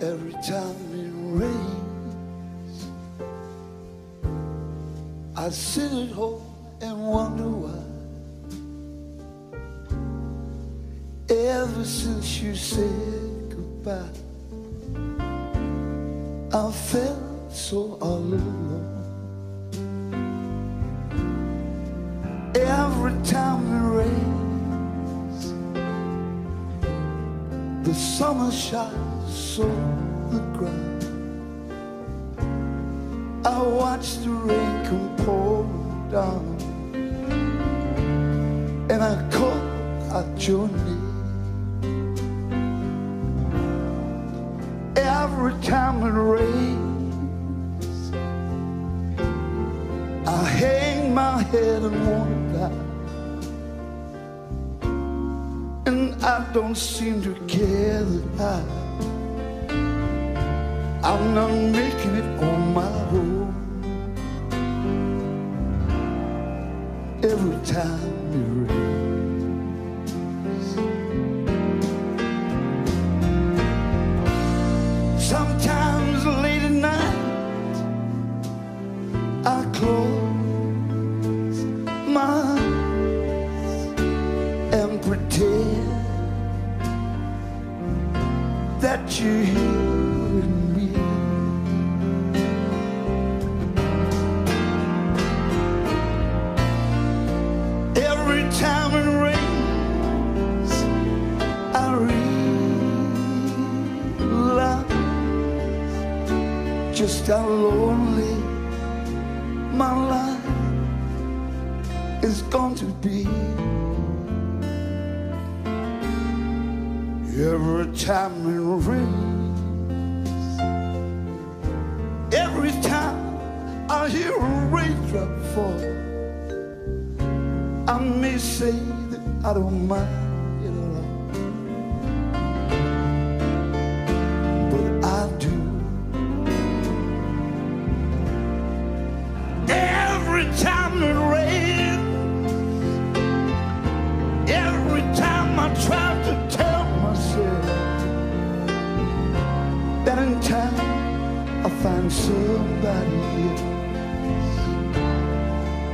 Every time it rains, I sit at home and wonder why. Ever since you said goodbye, I felt so alone. Every time it rains, the summer shines on the ground. I watch the rain come pouring down, and I call out your name. Every time it rains, I hang my head and wonder, and I don't seem to care that I. I'm not making it on my own. Every time it rains, sometimes late at night, I close my eyes and pretend that you're here just how lonely my life is going to be. Every time it rains, every time I hear a raindrop fall, I may say that I don't mind I try to tell myself that in time I'll find somebody else,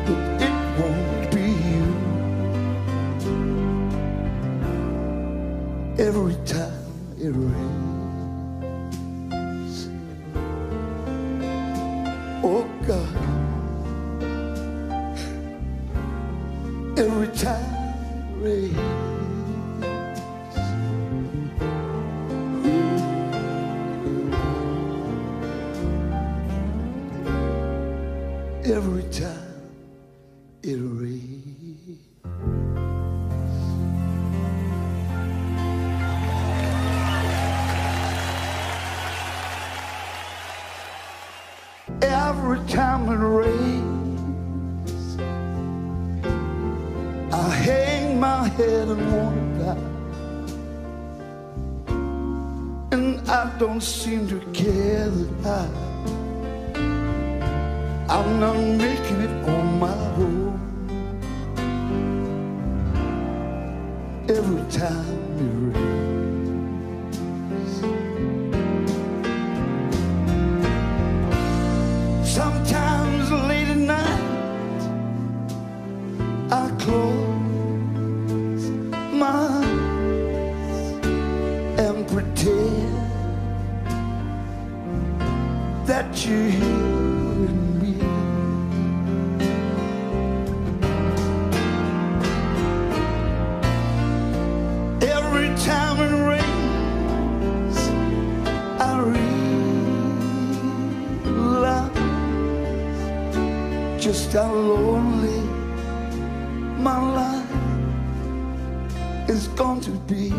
but it won't be you. Every time it rains, oh God. every time it rains. Every time it rains. Every time it rains. I hang my head and wonder, and I don't seem to care that I, I'm not making it on my own. Every time it rains, sometimes late at night. I close my eyes and pretend that you're just how lonely my life is going to be.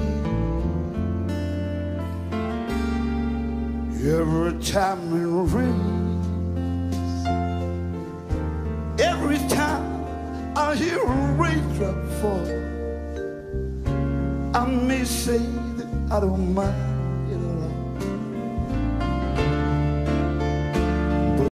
Every time it rains, every time I hear a raindrop fall, I may say that I don't mind.